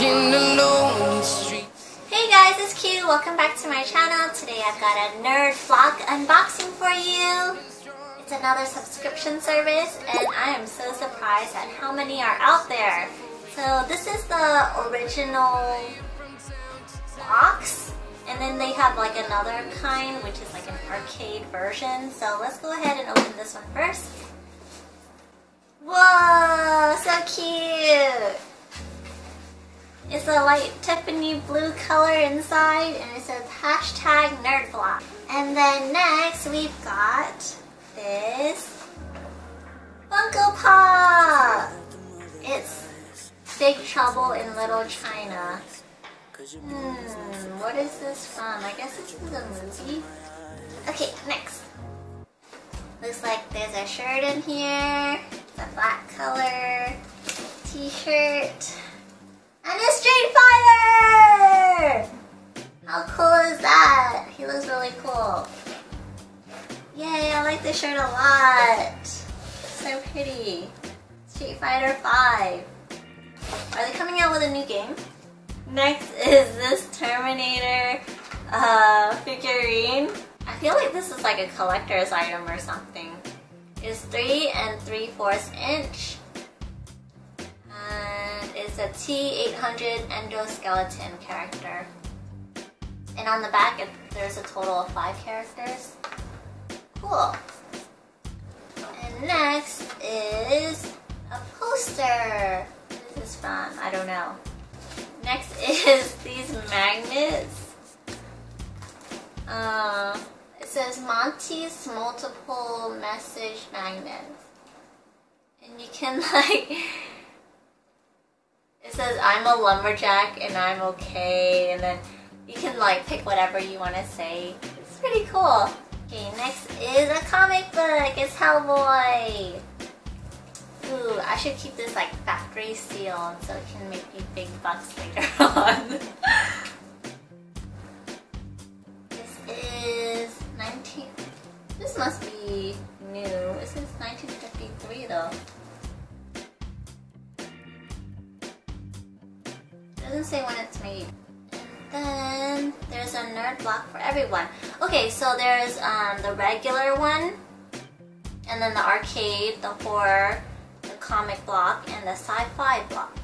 Hey guys, it's Kieu. Welcome back to my channel. Today I've got a nerd block unboxing for you. It's another subscription service and I am so surprised at how many are out there. So this is the original box and then they have like another kind which is like an arcade version. So let's go ahead and open this one first. It's a light Tiffany blue color inside and it says hashtag nerdblock. And then next we've got this Funko Pop! It's Big Trouble in Little China. Hmm, what is this from? I guess is a movie. Okay, next. Looks like there's a shirt in here. It's a black color t-shirt. Like this shirt a lot. so pretty. Street Fighter 5. Are they coming out with a new game? Next is this Terminator uh, figurine. I feel like this is like a collector's item or something. It's 3 and 3 fourths inch. And it's a T800 endoskeleton character. And on the back, it, there's a total of 5 characters. Cool. And next is a poster. What is this from? I don't know. Next is these magnets. Uh, it says Monty's multiple message magnets. And you can like, it says I'm a lumberjack and I'm okay. And then you can like pick whatever you want to say. It's pretty cool. Okay, next is a comic book. It's Hellboy. Ooh, I should keep this like factory sealed so it can make me big bucks later on. this is 19... This must be new. This is 1953 though. It doesn't say when it's made. Then there's a nerd block for everyone. Okay, so there's um, the regular one, and then the arcade, the horror, the comic block and the sci-fi block.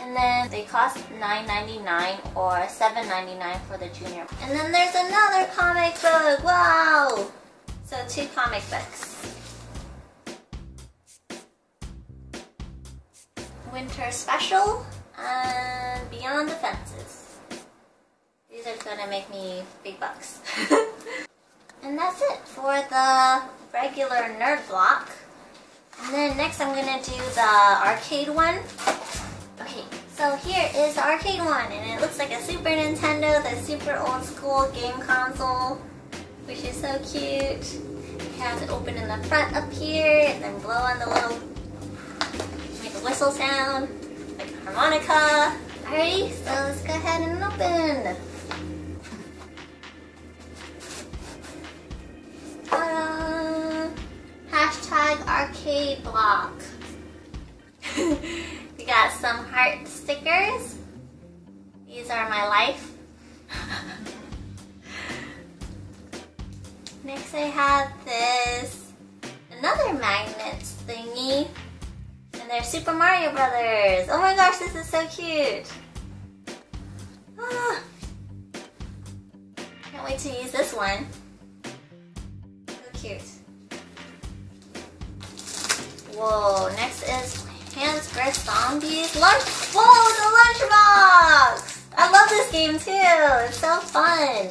And then they cost $9.99 or $7.99 for the junior. And then there's another comic book, wow! So two comic books. Winter Special and Beyond the Fences. These are gonna make me big bucks. and that's it for the regular nerd block. And then next I'm gonna do the arcade one. Okay, so here is the arcade one and it looks like a Super Nintendo, the super old school game console, which is so cute. You have open in the front up here and then blow on the little, whistle sound, like harmonica. Alrighty, so let's go ahead and open. Uh, hashtag arcade block. we got some heart stickers. These are my life. Next I have this, another magnet thingy. And they're Super Mario Brothers. Oh my gosh, this is so cute. Ah. Can't wait to use this one. So cute. Whoa, next is Plants vs. Zombies. Lunch, whoa, the lunchbox! I love this game too. It's so fun.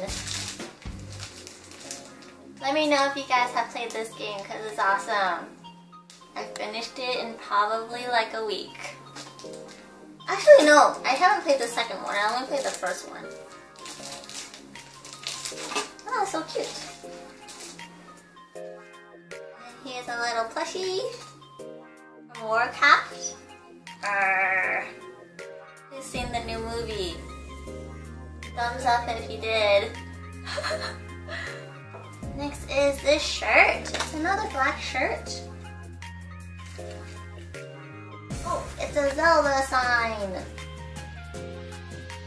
Let me know if you guys have played this game because it's awesome. I finished it in probably like a week. Actually, no, I haven't played the second one. I only played the first one. Oh, so cute. And here's a little plushie. Warcraft? Arr. Who's seen the new movie? Thumbs up if you did. Next is this shirt. It's another black shirt. Oh, it's a Zelda sign.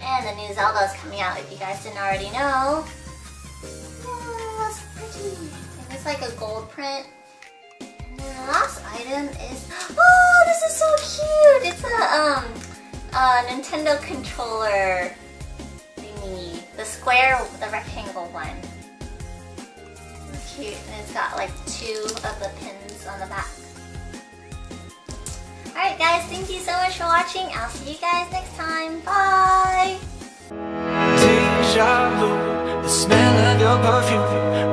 And the new Zelda is coming out if you guys didn't already know. Oh, that's pretty. And it's like a gold print. And the last item is, oh, this is so cute. It's a, um, a Nintendo controller thingy. The square, the rectangle one. So cute. And it's got like two of the pins on the back. Guys, thank you so much for watching. I'll see you guys next time. Bye! Deja vu, the smell of your perfume